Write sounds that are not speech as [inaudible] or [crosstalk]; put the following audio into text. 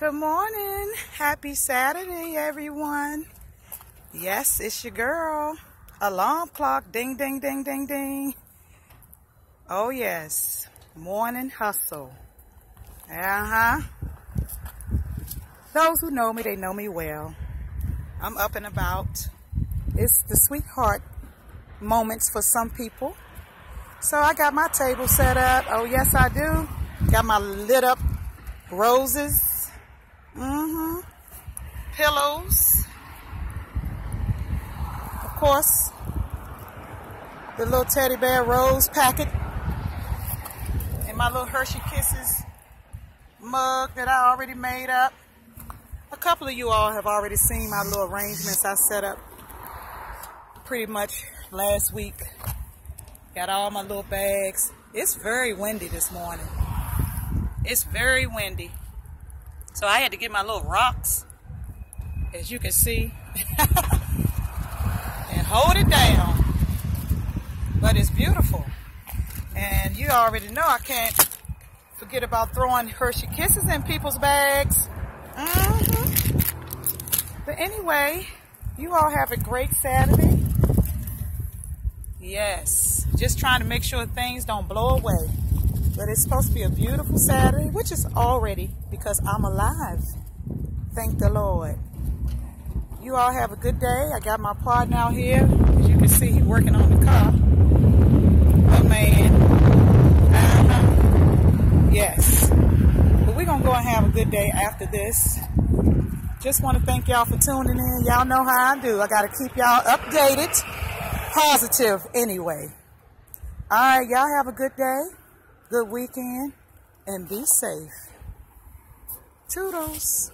Good morning. Happy Saturday, everyone. Yes, it's your girl. Alarm clock. Ding, ding, ding, ding, ding. Oh, yes. Morning hustle. Uh-huh. Those who know me, they know me well. I'm up and about. It's the sweetheart moments for some people. So I got my table set up. Oh, yes, I do. Got my lit up roses Mm-hmm. Pillows. Of course, the little teddy bear rose packet. And my little Hershey Kisses mug that I already made up. A couple of you all have already seen my little arrangements I set up pretty much last week. Got all my little bags. It's very windy this morning. It's very windy. So I had to get my little rocks, as you can see, [laughs] and hold it down. But it's beautiful. And you already know I can't forget about throwing Hershey Kisses in people's bags. Mm -hmm. But anyway, you all have a great Saturday. Yes, just trying to make sure things don't blow away. But it's supposed to be a beautiful Saturday, which is already because I'm alive. Thank the Lord. You all have a good day. I got my partner out here. As you can see, he's working on the car. Oh, man. Uh -huh. Yes. But we're going to go and have a good day after this. Just want to thank y'all for tuning in. Y'all know how I do. I got to keep y'all updated. Positive anyway. All right, y'all have a good day good weekend, and be safe. Toodles.